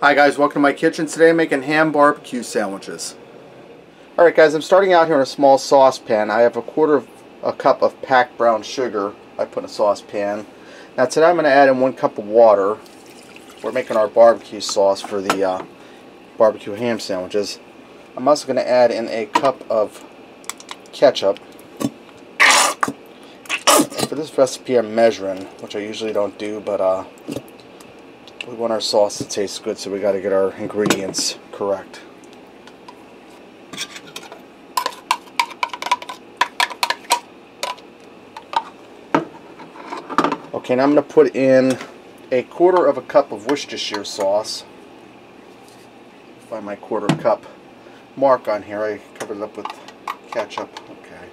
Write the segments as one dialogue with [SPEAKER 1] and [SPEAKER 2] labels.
[SPEAKER 1] Hi guys, welcome to my kitchen. Today I'm making ham barbecue sandwiches. Alright guys, I'm starting out here in a small saucepan. I have a quarter of a cup of packed brown sugar I put in a saucepan. Now today I'm going to add in one cup of water. We're making our barbecue sauce for the uh, barbecue ham sandwiches. I'm also going to add in a cup of ketchup. For this recipe I'm measuring, which I usually don't do, but uh, we want our sauce to taste good, so we got to get our ingredients correct. Okay, now I'm going to put in a quarter of a cup of Worcestershire sauce. Find my quarter cup mark on here. I covered it up with ketchup. Okay.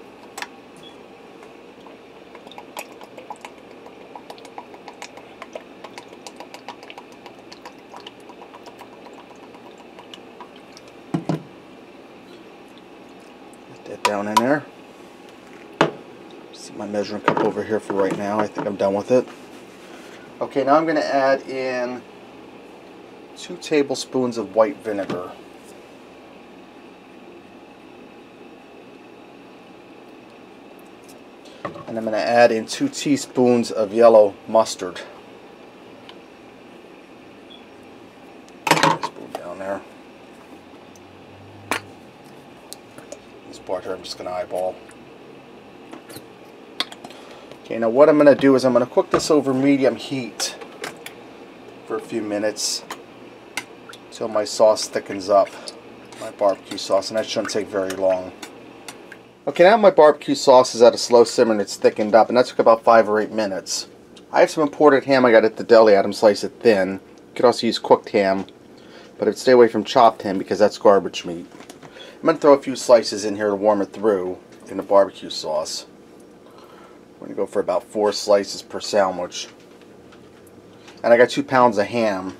[SPEAKER 1] That down in there. See my measuring cup over here for right now. I think I'm done with it. Okay, now I'm going to add in two tablespoons of white vinegar. And I'm going to add in two teaspoons of yellow mustard. Spoon down there. This part here I'm just going to eyeball. Okay, now what I'm going to do is I'm going to cook this over medium heat for a few minutes until my sauce thickens up, my barbecue sauce, and that shouldn't take very long. Okay, now my barbecue sauce is at a slow simmer and it's thickened up, and that took about five or eight minutes. I have some imported ham I got at the deli. Them slice it thin. You could also use cooked ham, but I'd stay away from chopped ham because that's garbage meat. I'm going to throw a few slices in here to warm it through in the barbecue sauce. We're going to go for about four slices per sandwich. And I got two pounds of ham.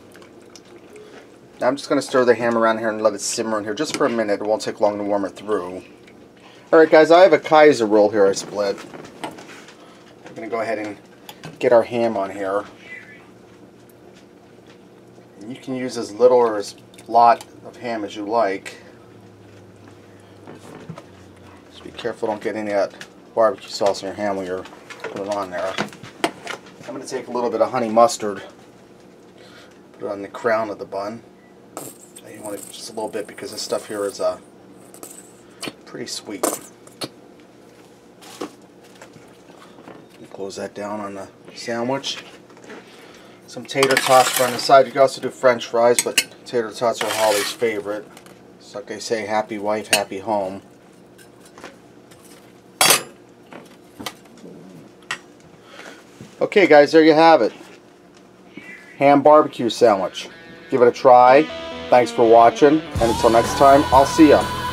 [SPEAKER 1] Now I'm just going to stir the ham around here and let it simmer in here just for a minute. It won't take long to warm it through. Alright guys, I have a Kaiser roll here I split. I'm going to go ahead and get our ham on here. You can use as little or as lot of ham as you like. Just be careful don't get any of that barbecue sauce in your ham when you're putting it on there. I'm going to take a little bit of honey mustard, put it on the crown of the bun. You want it just a little bit because this stuff here is uh, pretty sweet. Close that down on the sandwich. Some tater tots on the side. You can also do french fries, but tater tots are Holly's favorite. It's like they say, happy wife, happy home. Okay guys, there you have it. Ham barbecue sandwich. Give it a try. Thanks for watching, and until next time, I'll see ya.